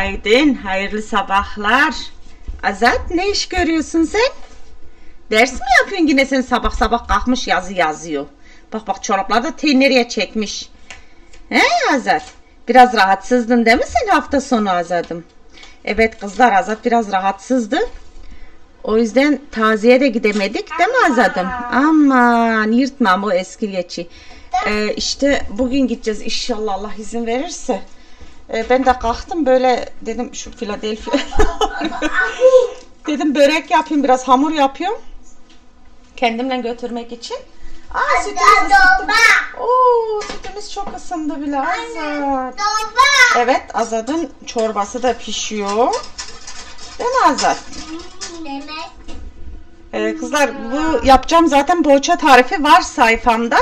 Günaydın, hayırlı sabahlar. Azat ne iş görüyorsun sen? Ders mi yapıyorsun yine sen sabah sabah kalkmış yazı yazıyor. Bak bak çoraplar da te- nereye çekmiş. He Azat? Biraz rahatsızdın değil mi sen hafta sonu Azat'ım? Evet kızlar Azat biraz rahatsızdı. O yüzden taziye de gidemedik değil mi Azat'ım? Aman yırtmam o eski geçi. Ee, işte bugün gideceğiz inşallah Allah izin verirse. Ee, ben de kalktım böyle dedim şu Philadelphia. dedim börek yapayım biraz hamur yapıyorum. Kendimle götürmek için. Aa sütümüz ısıttım. Oo sütümüz çok ısındı bile Azat. Evet Azat'ın çorbası da pişiyor. Değil mi Azat? Ee, kızlar bu yapacağım zaten poğaça tarifi var sayfamda.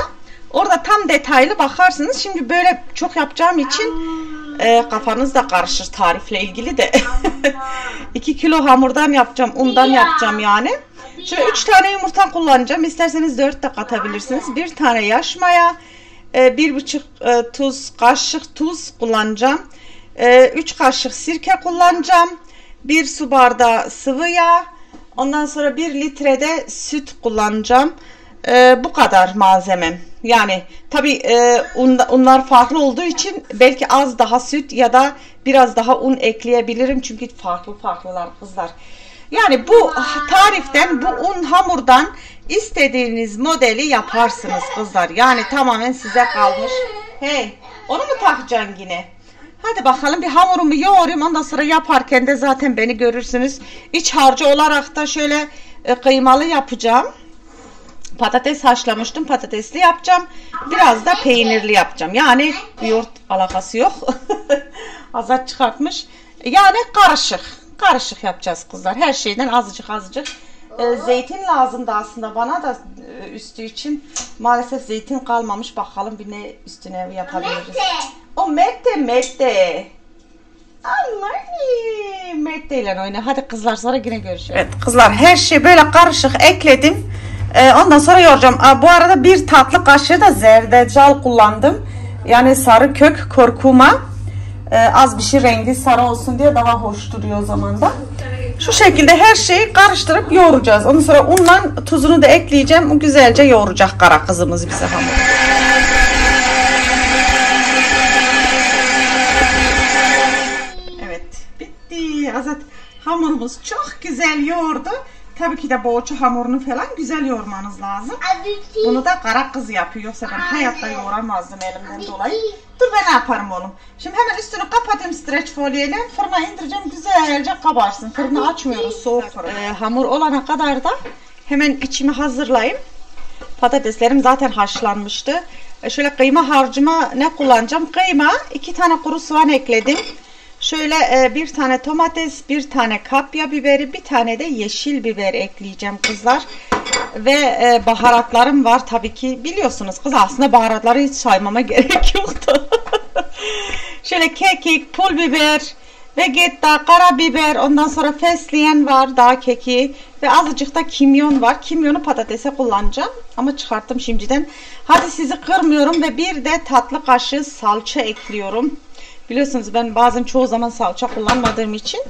Orada tam detaylı bakarsınız. Şimdi böyle çok yapacağım için e, kafanız da karışır tarifle ilgili de. 2 kilo hamurdan yapacağım, undan yapacağım yani. Şöyle 3 tane yumurta kullanacağım. İsterseniz 4 de katabilirsiniz. Bir tane yaş maya, e, bir buçuk e, tuz kaşık tuz kullanacağım. 3 kaşık sirke kullanacağım. 1 su bardağı sıvı yağ. Ondan sonra 1 litrede süt kullanacağım. Ee, bu kadar malzemem. Yani tabi e, un, unlar farklı olduğu için belki az daha süt ya da biraz daha un ekleyebilirim. Çünkü farklı farklılar kızlar. Yani bu tariften bu un hamurdan istediğiniz modeli yaparsınız kızlar. Yani tamamen size kalmış. Hey onu mu takacaksın yine? Hadi bakalım bir hamurumu yoğurayım. Ondan sonra yaparken de zaten beni görürsünüz. İç harcı olarak da şöyle e, kıymalı yapacağım. Patates haşlamıştım. Patatesli yapacağım. Biraz da peynirli yapacağım. Yani yoğurt alakası yok. Azat çıkartmış. Yani karışık. Karışık yapacağız kızlar. Her şeyden azıcık azıcık. E, zeytin lazımdı aslında bana da e, üstü için. Maalesef zeytin kalmamış. Bakalım bir ne üstüne yapabiliriz. O Mette Mette. Allah'ım. Mette ile oyna. Hadi kızlar sonra yine görüşürüz. Evet kızlar her şey böyle karışık ekledim. Ee, ondan sonra yoğuracağım. Aa, bu arada bir tatlı kaşığı da zerdeçal kullandım. Yani sarı kök korkuma. Ee, az bir şey rengi sarı olsun diye daha hoş duruyor o zaman da. Şu şekilde her şeyi karıştırıp yoğuracağız. Ondan sonra unla tuzunu da ekleyeceğim. O güzelce yoğuracak kara kızımız bize hamuru. Evet bitti. Azat hamurumuz çok güzel yoğurdu. Tabii ki de boğaça hamurunu falan güzel yoğurmanız lazım. Bunu da kara kız yapıyor. Yoksa ben hayatta yoğuramazdım elimden dolayı. Dur ben ne yaparım oğlum. Şimdi hemen üstünü kapatayım streç folyeyle. Fırına indireceğim güzelce kabarsın. Fırını açmıyoruz soğuk fırın. Ee, hamur olana kadar da hemen içimi hazırlayayım. Patateslerim zaten haşlanmıştı. E, şöyle kıyma harcıma ne kullanacağım? Kıyma, iki tane kuru soğan ekledim. Şöyle e, bir tane domates, bir tane kapya biberi, bir tane de yeşil biber ekleyeceğim kızlar. Ve e, baharatlarım var tabii ki biliyorsunuz kız aslında baharatları hiç saymama gerek yoktu. Şöyle kekik, pul biber, vegetta, karabiber, ondan sonra fesleğen var, dağ keki ve azıcık da kimyon var. Kimyonu patatese kullanacağım ama çıkarttım şimdiden. Hadi sizi kırmıyorum ve bir de tatlı kaşığı salça ekliyorum. Biliyorsunuz ben bazen çoğu zaman salça kullanmadığım için.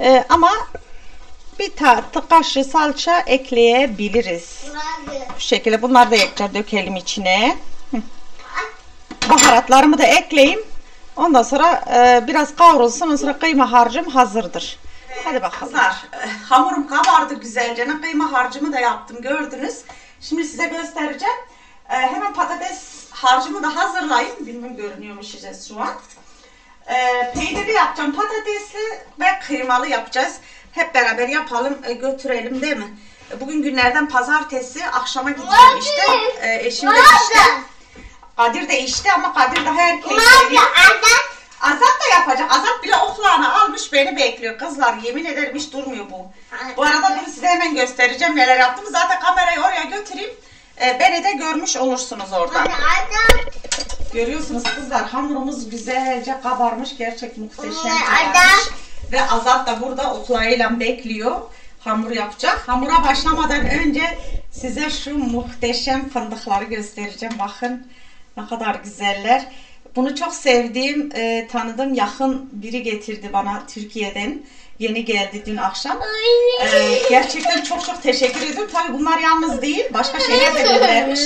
Ee, ama bir tatlı kaşığı salça ekleyebiliriz. Bu şekilde bunları da ekler dökelim içine. Baharatlarımı da ekleyeyim. Ondan sonra e, biraz kavrulsun. Ondan sonra kıyma harcım hazırdır. Hadi bakalım. Kızlar, e, hamurum kabardı güzelce. Kıyma harcımı da yaptım gördünüz. Şimdi size göstereceğim. E, hemen patates harcımı da hazırlayayım. Bilmem görünüyor mu size şu an. E, peynirli yapacağım. Patatesli ve kıymalı yapacağız. Hep beraber yapalım, e, götürelim değil mi? E, Bugün günlerden pazartesi akşama gideceğim işte. E, eşim de işte. Kadir de işte ama Kadir daha erken geliyor. Azat da yapacak. Azat bile okulağını almış beni bekliyor. Kızlar yemin ederim hiç durmuyor bu. Bu arada bunu size hemen göstereceğim neler yaptım. Zaten kamerayı oraya götüreyim. E, beni de görmüş olursunuz oradan. Görüyorsunuz kızlar hamurumuz güzelce kabarmış. Gerçek muhteşem kabarmış. Ve Azat da burada okulağıyla bekliyor. Hamur yapacak. Hamura başlamadan önce size şu muhteşem fındıkları göstereceğim. Bakın ne kadar güzeller. Bunu çok sevdiğim, e, tanıdığım yakın biri getirdi bana Türkiye'den. Yeni geldi dün akşam. E, gerçekten çok çok teşekkür ediyorum. Tabii bunlar yalnız değil. Başka şeyler de göndermiş.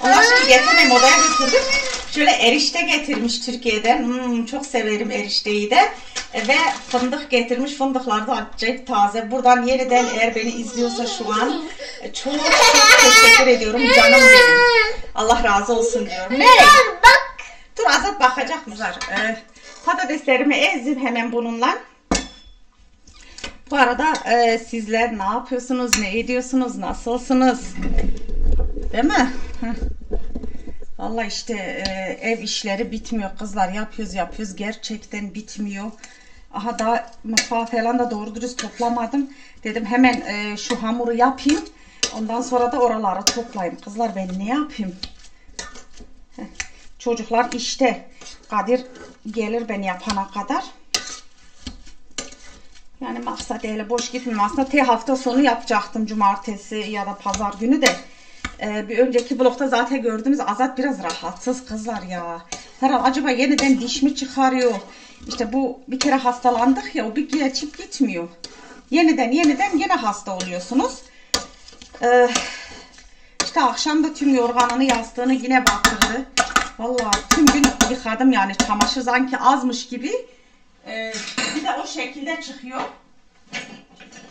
Onlar şimdi getirmeyeyim odaya götürdüm. Şöyle erişte getirmiş Türkiye'den. Hmm, çok severim erişteyi de. E, ve fındık getirmiş. Fındıklar da acayip taze. Buradan yeniden eğer beni izliyorsa şu an e, çok çok teşekkür ediyorum. Canım benim. Allah razı olsun diyorum. Ne? Bak. Dur Azat bakacak kızlar. Ee, patateslerimi ezdim hemen bununla. Bu arada e, sizler ne yapıyorsunuz, ne ediyorsunuz, nasılsınız? Değil mi? Heh. Vallahi işte e, ev işleri bitmiyor kızlar. Yapıyoruz yapıyoruz. Gerçekten bitmiyor. Aha da mutfağı falan da doğru dürüst toplamadım. Dedim hemen e, şu hamuru yapayım. Ondan sonra da oraları toplayayım. Kızlar ben ne yapayım? Heh. Çocuklar işte. Kadir gelir ben yapana kadar. Yani maksat öyle boş gitmiyorum. Aslında te hafta sonu yapacaktım cumartesi ya da pazar günü de. Ee, bir önceki blokta zaten gördünüz Azat biraz rahatsız kızlar ya. Herhalde acaba yeniden diş mi çıkarıyor? İşte bu bir kere hastalandık ya o bir geçip gitmiyor. Yeniden yeniden yine hasta oluyorsunuz. Ee, işte akşam da tüm yorganını yastığını yine batırdı. Vallahi tüm gün yıkadım yani çamaşır sanki azmış gibi. Ee, bir de o şekilde çıkıyor.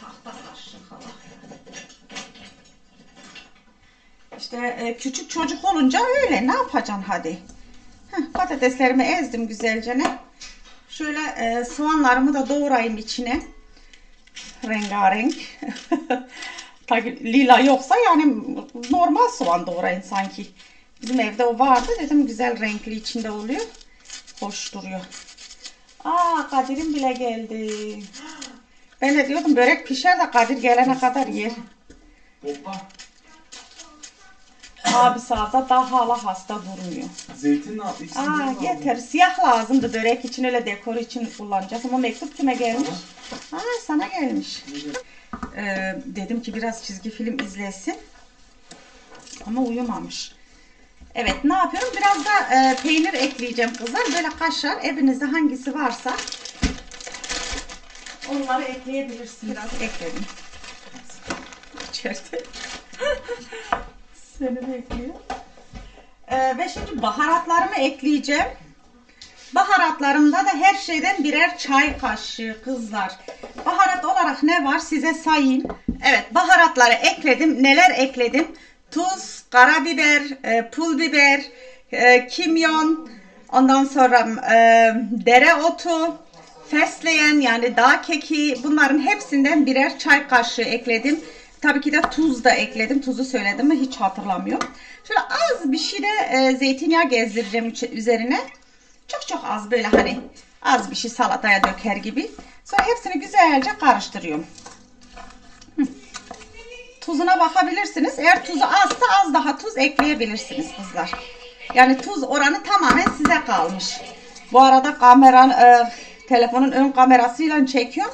Tahta karşı falan. İşte e, küçük çocuk olunca öyle. Ne yapacaksın hadi? Heh, patateslerimi ezdim güzelce ne. Şöyle e, soğanlarımı da doğrayayım içine. Rengarenk. Lila yoksa yani normal soğan doğrayın sanki. Bizim evde o vardı. Dedim güzel renkli içinde oluyor. Hoş duruyor. Aa Kadir'im bile geldi. Ben de diyordum börek pişer de Kadir gelene kadar yer. Hoppa. Abi sağda daha hala hasta durmuyor. Zeytin ne yaptı? İkisini Aa birden aldım. yeter. Siyah lazımdı börek için öyle dekor için kullanacağız. Ama mektup kime gelmiş? Aa sana gelmiş. Ee, dedim ki biraz çizgi film izlesin. Ama uyumamış. Evet ne yapıyorum? Biraz da e, peynir ekleyeceğim kızlar. Böyle kaşar evinizde hangisi varsa onları ekleyebilirsiniz. Biraz ekledim. İçeride. Seni bekliyor. Ee, ve şimdi baharatlarımı ekleyeceğim. Baharatlarımda da her şeyden birer çay kaşığı kızlar. Baharat olarak ne var size sayayım. Evet baharatları ekledim. Neler ekledim? Tuz, karabiber, e, pul biber, e, kimyon, ondan sonra e, dereotu, fesleğen yani dağ keki bunların hepsinden birer çay kaşığı ekledim. Tabii ki de tuz da ekledim. Tuzu söyledim mi hiç hatırlamıyorum. Şöyle az bir şey de e, zeytinyağı gezdireceğim üzerine. Çok çok az böyle hani az bir şey salataya döker gibi. Sonra hepsini güzelce karıştırıyorum. Tuzuna bakabilirsiniz. Eğer tuzu azsa az daha tuz ekleyebilirsiniz kızlar. Yani tuz oranı tamamen size kalmış. Bu arada kameranın e, telefonun ön kamerasıyla çekiyorum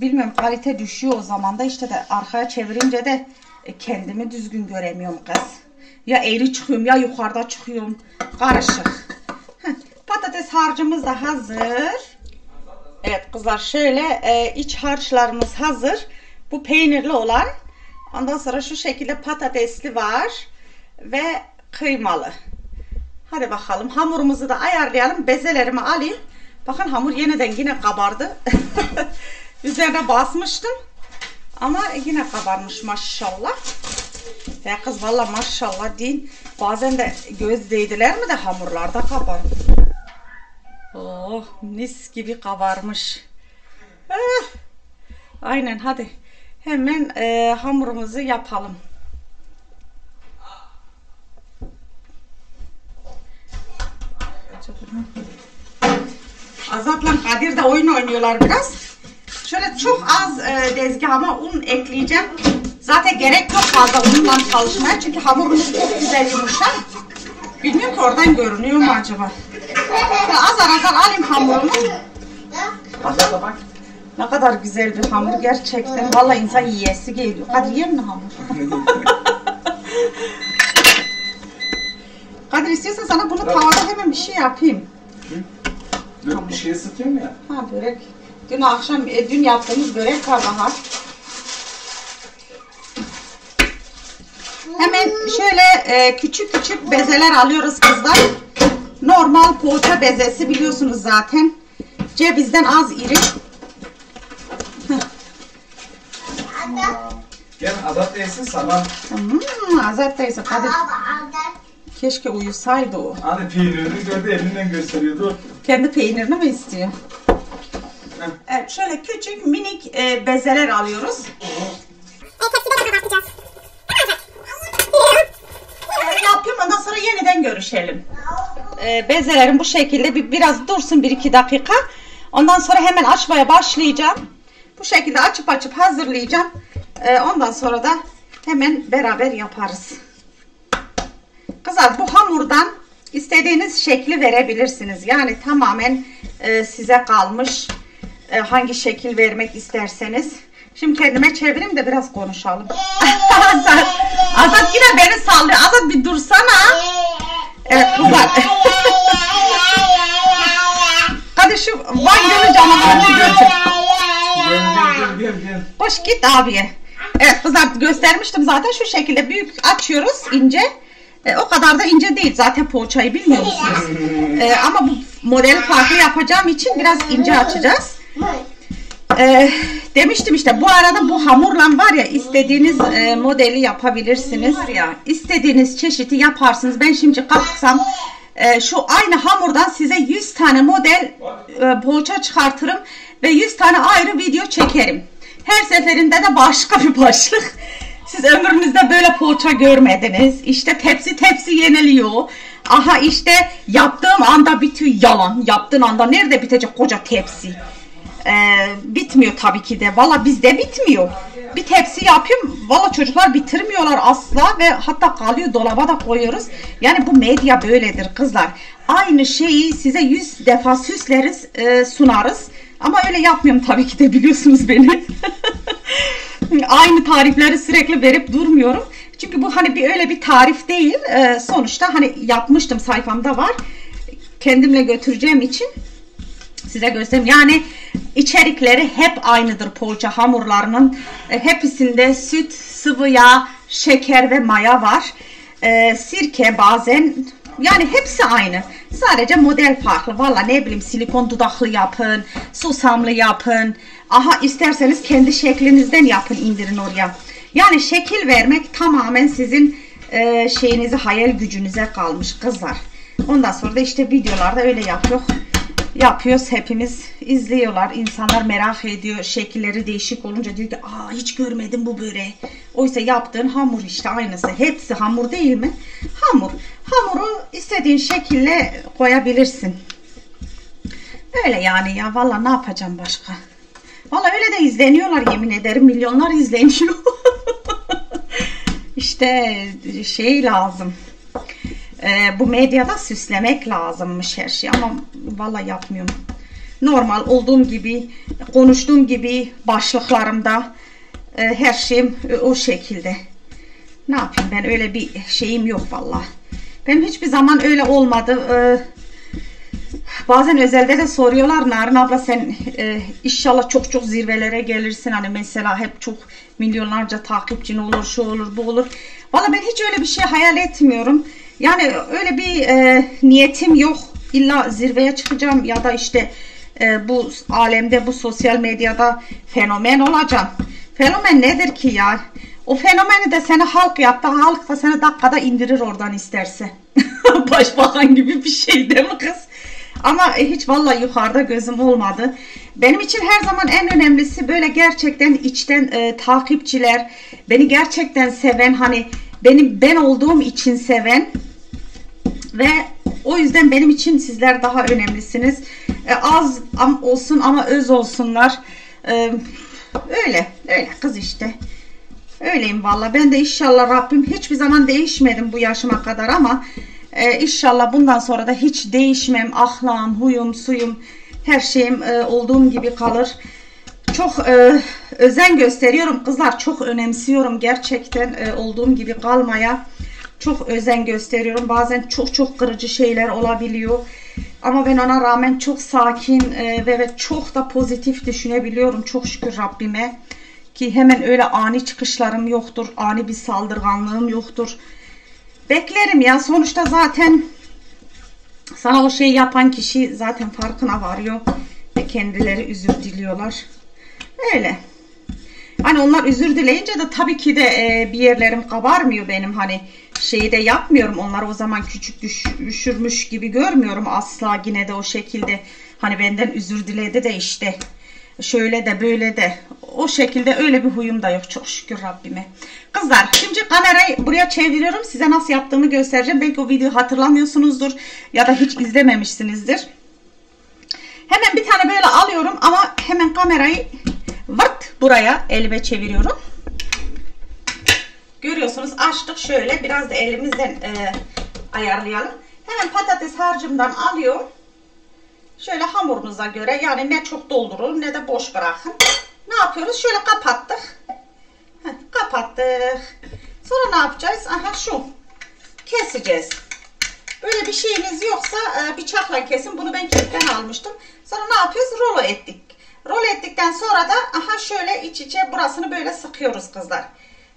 bilmiyorum kalite düşüyor o zaman da işte de arkaya çevirince de e, kendimi düzgün göremiyorum kız. Ya eğri çıkıyorum ya yukarıda çıkıyorum. Karışık. Heh, patates harcımız da hazır. Evet kızlar şöyle e, iç harçlarımız hazır. Bu peynirli olan. Ondan sonra şu şekilde patatesli var. Ve kıymalı. Hadi bakalım hamurumuzu da ayarlayalım. Bezelerimi alayım. Bakın hamur yeniden yine kabardı. Üzerine basmıştım. Ama yine kabarmış maşallah. Ya kız valla maşallah deyin. Bazen de göz değdiler mi de hamurlarda kabar. Oh mis gibi kabarmış. Ah, aynen hadi. Hemen e, hamurumuzu yapalım. Azat'la Kadir de oyun oynuyorlar biraz. Şöyle çok az e, dezgahıma un ekleyeceğim. Zaten gerek yok fazla unla çalışmaya çünkü hamurumuz çok güzel yumuşak. Bilmiyorum ki oradan görünüyor mu acaba? Azar azar alayım hamurumu. Azat bak. Ne kadar güzel bir hamur gerçekten. Vallahi insan yiyesi geliyor. Hadi yiyelim mi hamur? Kadir istiyorsan sana bunu tavada hemen bir şey yapayım. Dün bir şey ısıtıyorum ya. Ha börek. Dün akşam, e, dün yaptığımız börek var daha. Hemen şöyle e, küçük küçük bezeler alıyoruz kızlar. Normal poğaça bezesi biliyorsunuz zaten. Cevizden az iri. Gel Azat yesin sabah. Hmm, Azat teyze Kadir keşke uyusaydı o. Hani peynirini gördü elinden gösteriyordu. Kendi peynirini mi istiyor? Evet, şöyle küçük minik e, bezeler alıyoruz. Evet, yapayım ondan sonra yeniden görüşelim. E, bezelerim bu şekilde bir biraz dursun bir iki dakika. Ondan sonra hemen açmaya başlayacağım. Bu şekilde açıp açıp hazırlayacağım. E, ondan sonra da hemen beraber yaparız. Kızlar bu hamurdan istediğiniz şekli verebilirsiniz. Yani tamamen e, size kalmış e, hangi şekil vermek isterseniz. Şimdi kendime çevireyim de biraz konuşalım. Azat, Azat yine beni sallıyor. Azat bir dursana. Evet kızlar. Hadi şu Van Gölü canavarını götür. Gel gel gel gel. Hoş git abiye. Evet kızlar göstermiştim zaten şu şekilde büyük açıyoruz ince. E, o kadar da ince değil zaten poğaçayı bilmiyor musunuz? E, ama bu modeli farklı yapacağım için biraz ince açacağız. E, demiştim işte bu arada bu hamurla var ya istediğiniz e, modeli yapabilirsiniz ya istediğiniz çeşidi yaparsınız. Ben şimdi kalksam e, şu aynı hamurdan size 100 tane model e, poğaça çıkartırım ve 100 tane ayrı video çekerim. Her seferinde de başka bir başlık. Siz ömrünüzde böyle poğaça görmediniz. İşte tepsi tepsi yeniliyor. Aha işte yaptığım anda bitiyor yalan. Yaptığın anda nerede bitecek koca tepsi? Ee, bitmiyor tabii ki de. Valla bizde bitmiyor. Bir tepsi yapıyorum. Valla çocuklar bitirmiyorlar asla ve hatta kalıyor dolaba da koyuyoruz. Yani bu medya böyledir kızlar. Aynı şeyi size yüz defa süsleriz, e, sunarız. Ama öyle yapmıyorum tabii ki de biliyorsunuz beni. Aynı tarifleri sürekli verip durmuyorum. Çünkü bu hani bir öyle bir tarif değil. Ee, sonuçta hani yapmıştım sayfamda var. Kendimle götüreceğim için size göstereyim. Yani içerikleri hep aynıdır poğaça hamurlarının. E, hepsinde süt, sıvı yağ, şeker ve maya var. E, sirke bazen yani hepsi aynı. Sadece model farklı. Valla ne bileyim silikon dudaklı yapın, susamlı yapın. Aha isterseniz kendi şeklinizden yapın indirin oraya. Yani şekil vermek tamamen sizin e, şeyinize hayal gücünüze kalmış kızlar. Ondan sonra da işte videolarda öyle yapıyor. Yapıyoruz hepimiz izliyorlar. İnsanlar merak ediyor. Şekilleri değişik olunca diyor ki aa hiç görmedim bu böreği. Oysa yaptığın hamur işte aynısı. Hepsi hamur değil mi? Hamur. Hamuru istediğin şekilde koyabilirsin. Öyle yani ya. Valla ne yapacağım başka? Valla öyle de izleniyorlar yemin ederim. Milyonlar izleniyor. işte şey lazım. Ee, bu medyada süslemek lazımmış her şey ama valla yapmıyorum. Normal olduğum gibi, konuştuğum gibi başlıklarımda e, her şeyim o şekilde. Ne yapayım ben öyle bir şeyim yok valla. Benim hiçbir zaman öyle olmadı. Ee, bazen özelde de soruyorlar Narin abla sen e, inşallah çok çok zirvelere gelirsin. Hani mesela hep çok milyonlarca takipçin olur, şu olur, bu olur. Valla ben hiç öyle bir şey hayal etmiyorum. Yani öyle bir e, niyetim yok. İlla zirveye çıkacağım ya da işte e, bu alemde bu sosyal medyada fenomen olacağım. Fenomen nedir ki ya? O fenomeni de seni halk yaptı. Halk da seni dakikada indirir oradan isterse. Başbakan gibi bir şey değil mi kız? Ama hiç vallahi yukarıda gözüm olmadı. Benim için her zaman en önemlisi böyle gerçekten içten e, takipçiler, beni gerçekten seven, hani beni ben olduğum için seven ve o yüzden benim için sizler daha önemlisiniz. E, az olsun ama öz olsunlar. E, öyle, öyle kız işte. Öyleyim valla. Ben de inşallah Rabbim hiçbir zaman değişmedim bu yaşıma kadar ama e, inşallah bundan sonra da hiç değişmem. Ahlakım, huyum, suyum, her şeyim e, olduğum gibi kalır. Çok e, özen gösteriyorum kızlar. Çok önemsiyorum gerçekten e, olduğum gibi kalmaya. çok özen gösteriyorum. Bazen çok çok kırıcı şeyler olabiliyor. Ama ben ona rağmen çok sakin e, ve, ve çok da pozitif düşünebiliyorum. Çok şükür Rabbime. Ki hemen öyle ani çıkışlarım yoktur. Ani bir saldırganlığım yoktur. Beklerim ya. Sonuçta zaten sana o şeyi yapan kişi zaten farkına varıyor. Ve kendileri özür diliyorlar. Öyle. Hani onlar özür dileyince de tabii ki de e, bir yerlerim kabarmıyor benim hani şeyi de yapmıyorum. Onlar o zaman küçük düş, düşürmüş gibi görmüyorum asla yine de o şekilde. Hani benden özür diledi de işte şöyle de böyle de o şekilde öyle bir huyum da yok çok şükür Rabbime. Kızlar şimdi kamerayı buraya çeviriyorum size nasıl yaptığımı göstereceğim. Belki o videoyu hatırlamıyorsunuzdur ya da hiç izlememişsinizdir. Hemen bir tane böyle alıyorum ama hemen kamerayı vırt buraya elime çeviriyorum. Görüyorsunuz açtık şöyle biraz da elimizden e, ayarlayalım. Hemen patates harcımdan alıyorum. Şöyle hamurunuza göre yani ne çok doldurun ne de boş bırakın. Ne yapıyoruz? Şöyle kapattık. Heh, kapattık. Sonra ne yapacağız? Aha şu. Keseceğiz. Böyle bir şeyiniz yoksa e, bıçakla kesin. Bunu ben kekten almıştım. Sonra ne yapıyoruz? Rolo ettik. Rol ettikten sonra da aha şöyle iç içe burasını böyle sıkıyoruz kızlar.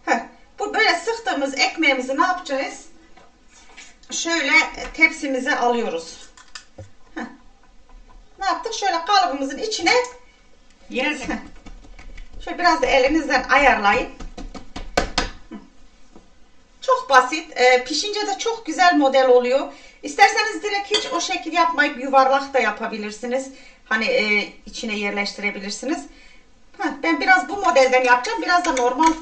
Heh, bu böyle sıktığımız ekmeğimizi ne yapacağız? Şöyle tepsimize alıyoruz. Ne yaptık? Şöyle kalıbımızın içine Yes. Şöyle biraz da elinizden ayarlayın. Çok basit. Ee, pişince de çok güzel model oluyor. İsterseniz direkt hiç o şekil yapmayıp yuvarlak da yapabilirsiniz. Hani e, içine yerleştirebilirsiniz. Heh, ben biraz bu modelden yapacağım. Biraz da normal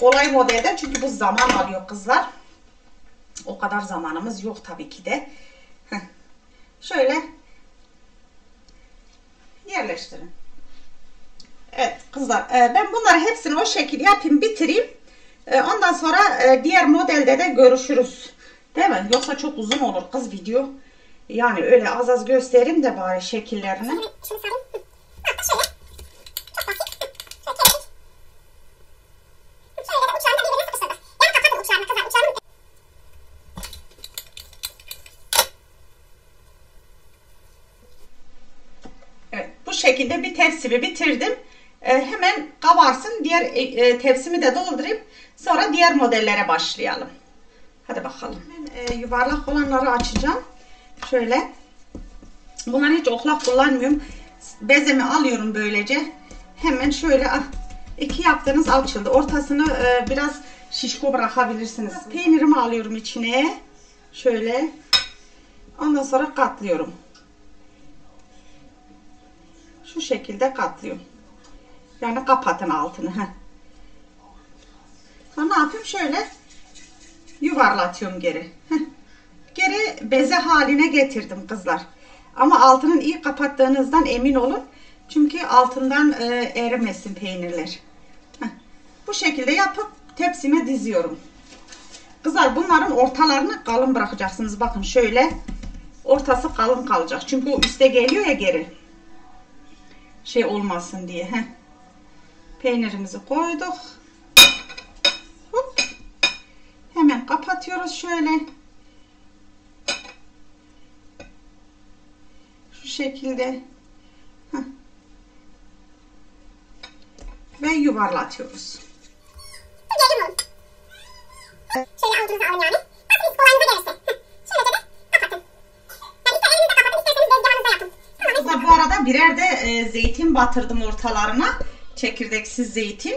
kolay modelden. Çünkü bu zaman alıyor kızlar. O kadar zamanımız yok tabii ki de. Heh. Şöyle yerleştirin. Evet kızlar e, ben bunları hepsini o şekil yapayım bitireyim. E, ondan sonra e, diğer modelde de görüşürüz. Değil mi? Yoksa çok uzun olur kız video. Yani öyle az az göstereyim de bari şekillerini. Sarayım. Hı. Bak şöyle. Çok basit. Hı. Şöyle kestik. Hı. Şöyle de uçlarını da birbirine sıkıştırdık. Yani kapatın uçlarını kızlar. Uçlarını Evet, bu şekilde bir tepsimi bitirdim. Ee, hemen kabarsın. Diğer e, e, tepsimi de doldurayım. Sonra diğer modellere başlayalım. Hadi bakalım. Ben, e, yuvarlak olanları açacağım. Şöyle. Bunları hiç oklak kullanmıyorum. Bezemi alıyorum böylece. Hemen şöyle ah, iki yaptığınız açıldı. Ortasını e, biraz şişko bırakabilirsiniz. Peynirimi alıyorum içine. Şöyle. Ondan sonra katlıyorum. Şu şekilde katlıyorum. Yani kapatın altını. Sonra ne yapayım? Şöyle yuvarlatıyorum geri. Geri beze haline getirdim kızlar. Ama altının iyi kapattığınızdan emin olun. Çünkü altından e, erimesin peynirler. Bu şekilde yapıp tepsime diziyorum. Kızlar bunların ortalarını kalın bırakacaksınız. Bakın şöyle ortası kalın kalacak. Çünkü o üste geliyor ya geri. Şey olmasın diye. Heh. Peynirimizi koyduk. Hop. Hemen kapatıyoruz şöyle. Şu şekilde. Heh. Ve yuvarlatıyoruz. Şöyle avucunuza alın yani. Nasıl kolayınıza gelirse. Hı. Şöylece de kapatın. Yani ister elinizle kapatın isterseniz tezgahınızda yapın. Tamam. Kızlar bu arada birer de e, zeytin batırdım ortalarına. Çekirdeksiz zeytin.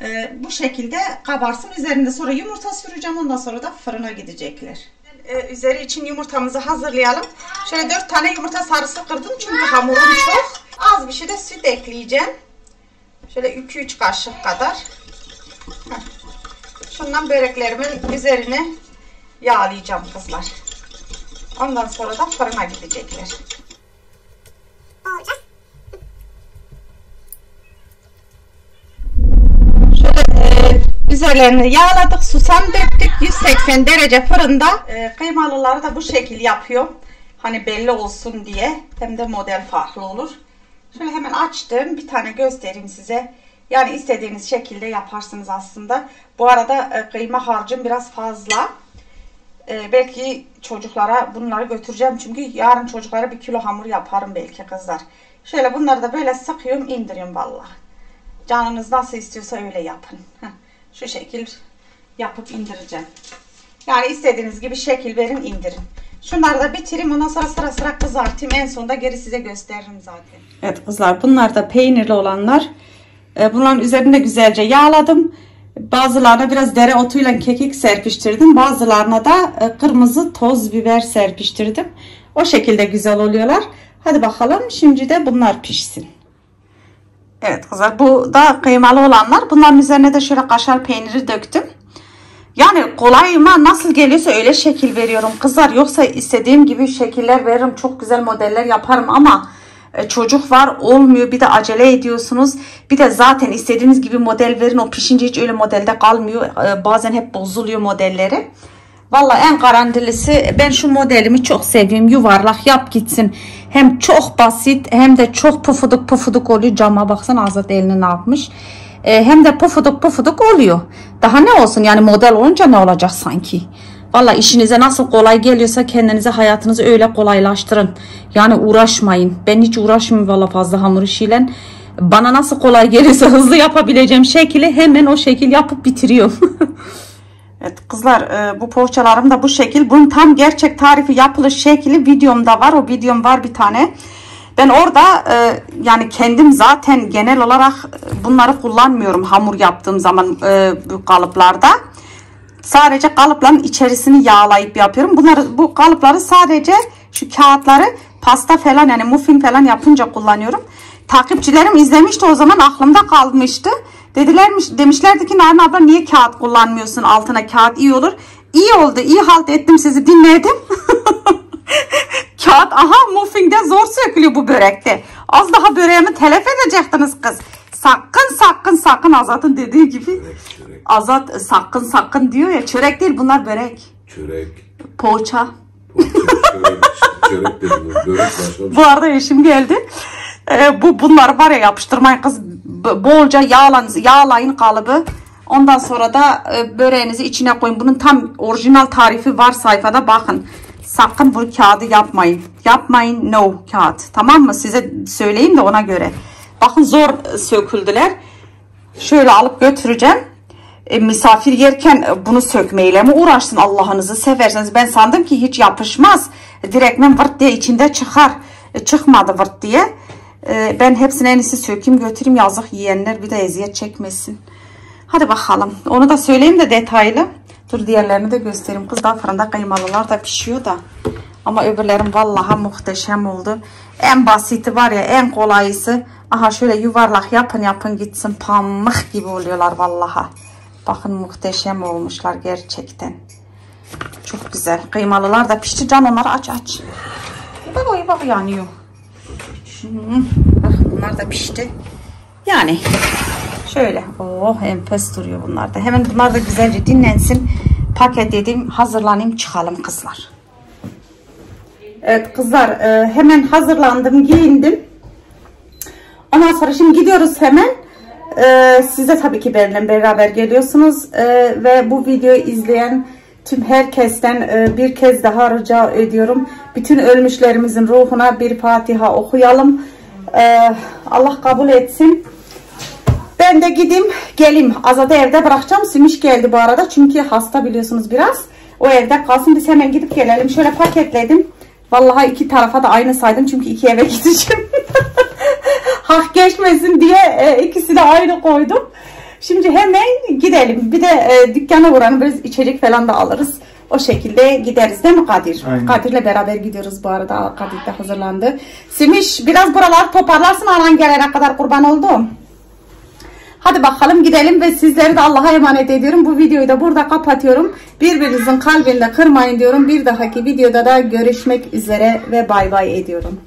E, bu şekilde kabarsın. Üzerinde sonra yumurta süreceğim. Ondan sonra da fırına gidecekler. E, üzeri için yumurtamızı hazırlayalım. Şöyle 4 tane yumurta sarısı kırdım. Çünkü hamurum çok. Az bir şey de süt ekleyeceğim. Şöyle 2-3 kaşık kadar. Şundan böreklerimin üzerine yağlayacağım kızlar. Ondan sonra da fırına gidecekler. Olacak. Şöyle e, üzerlerini yağladık, susam döktük. 180 derece fırında. E, kıymalıları da bu şekil yapıyor. Hani belli olsun diye. Hem de model farklı olur. Şöyle hemen açtım. Bir tane göstereyim size. Yani istediğiniz şekilde yaparsınız aslında. Bu arada e, kıyma harcım biraz fazla. Ee, belki çocuklara bunları götüreceğim. Çünkü yarın çocuklara bir kilo hamur yaparım belki kızlar. Şöyle bunları da böyle sıkıyorum indiriyorum vallahi. Canınız nasıl istiyorsa öyle yapın. Şu şekil yapıp indireceğim. Yani istediğiniz gibi şekil verin indirin. Şunları da bitireyim ondan sonra sıra sıra kızartayım. En sonunda geri size gösteririm zaten. Evet kızlar bunlar da peynirli olanlar. Ee, Bunların üzerine güzelce yağladım. Bazılarına biraz dereotuyla kekik serpiştirdim. Bazılarına da e, kırmızı toz biber serpiştirdim. O şekilde güzel oluyorlar. Hadi bakalım şimdi de bunlar pişsin. Evet kızlar bu da kıymalı olanlar. Bunların üzerine de şöyle kaşar peyniri döktüm. Yani kolayıma nasıl geliyorsa öyle şekil veriyorum kızlar. Yoksa istediğim gibi şekiller veririm. Çok güzel modeller yaparım ama çocuk var olmuyor. Bir de acele ediyorsunuz. Bir de zaten istediğiniz gibi model verin. O pişince hiç öyle modelde kalmıyor. E, Bazen hep bozuluyor modelleri. Valla en garantilisi ben şu modelimi çok seviyorum. Yuvarlak yap gitsin. Hem çok basit hem de çok pufuduk pufuduk oluyor. Cama baksana Azat eline ne yapmış. E, hem de pufuduk pufuduk oluyor. Daha ne olsun yani model olunca ne olacak sanki. Valla işinize nasıl kolay geliyorsa kendinize hayatınızı öyle kolaylaştırın. Yani uğraşmayın. Ben hiç uğraşmıyorum valla fazla hamur işiyle. Bana nasıl kolay geliyorsa hızlı yapabileceğim şekli hemen o şekil yapıp bitiriyorum. Evet kızlar e, bu poğaçalarım da bu şekil. Bunun tam gerçek tarifi yapılış şekli videomda var. O videom var bir tane. Ben orada e, yani kendim zaten genel olarak e, bunları kullanmıyorum hamur yaptığım zaman kalıplarda. Sadece kalıpların içerisini yağlayıp yapıyorum. Bunları bu kalıpları sadece şu kağıtları pasta falan yani muffin falan yapınca kullanıyorum. Takipçilerim izlemişti o zaman aklımda kalmıştı. Dedilermiş demişlerdi ki Narin abla niye kağıt kullanmıyorsun altına kağıt iyi olur. İyi oldu iyi halt ettim sizi dinledim. kağıt aha muffinde zor sökülüyor bu börekte. Az daha böreğimi telef edecektiniz kız. Sakın sakın sakın Azat'ın dediği gibi. Çörek, çörek, Azat sakın sakın diyor ya çörek değil bunlar börek. çörek. Poğaça. Poğaça, çörek, çörek dedim. Börek Bu arada eşim geldi. Ee, bu bunlar var ya yapıştırmayın kız bolca yağlan, yağlayın kalıbı. Ondan sonra da e, böreğinizi içine koyun. Bunun tam orijinal tarifi var sayfada bakın. Sakın bu kağıdı yapmayın. Yapmayın no kağıt. Tamam mı? Size söyleyeyim de ona göre. Bakın zor söküldüler. Şöyle alıp götüreceğim. E, misafir yerken bunu sökmeyle mi uğraşsın Allah'ınızı severseniz. Ben sandım ki hiç yapışmaz. Direktmen vırt diye içinde çıkar. E, çıkmadı vırt diye. E, ben hepsini en iyisi sökeyim götüreyim yazık yiyenler bir de eziyet çekmesin. Hadi bakalım. Onu da söyleyeyim de detaylı. Dur diğerlerini de göstereyim. Kız daha fırında kıymalılar da pişiyor da. Ama öbürlerim vallahi muhteşem oldu. En basiti var ya en kolayısı. Aha şöyle yuvarlak yapın yapın gitsin. Pamuk gibi oluyorlar vallahi. Bakın muhteşem olmuşlar gerçekten. Çok güzel. Kıymalılar da pişti. Can onları aç aç. Bak oy bak yanıyor. Hı, Bak bunlar da pişti. Yani şöyle. Oh enfes duruyor bunlar da. Hemen bunlar da güzelce dinlensin. Paketledim. Hazırlanayım çıkalım kızlar. Evet kızlar e, hemen hazırlandım giyindim. Ondan sonra şimdi gidiyoruz hemen. E, siz de tabii ki benimle beraber geliyorsunuz. E, ve bu videoyu izleyen tüm herkesten e, bir kez daha rica ediyorum. Bütün ölmüşlerimizin ruhuna bir Fatiha okuyalım. E, Allah kabul etsin. Ben de gideyim geleyim. Azad'ı evde bırakacağım. Simiş geldi bu arada. Çünkü hasta biliyorsunuz biraz. O evde kalsın. Biz hemen gidip gelelim. Şöyle paketledim. Vallahi iki tarafa da aynı saydım. Çünkü iki eve gideceğim. Hak geçmesin diye e, ikisi de ayrı koydum. Şimdi hemen gidelim. Bir de e, dükkana uğranın biraz içecek falan da alırız. O şekilde gideriz değil mi Kadir? Aynen. Kadir'le beraber gidiyoruz bu arada. Kadir de hazırlandı. Simiş biraz buralar toparlarsın anan gelene kadar kurban oldum. Hadi bakalım gidelim ve sizleri de Allah'a emanet ediyorum. Bu videoyu da burada kapatıyorum. Birbirinizin kalbinde kırmayın diyorum. Bir dahaki videoda da görüşmek üzere ve bay bay ediyorum.